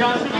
しま。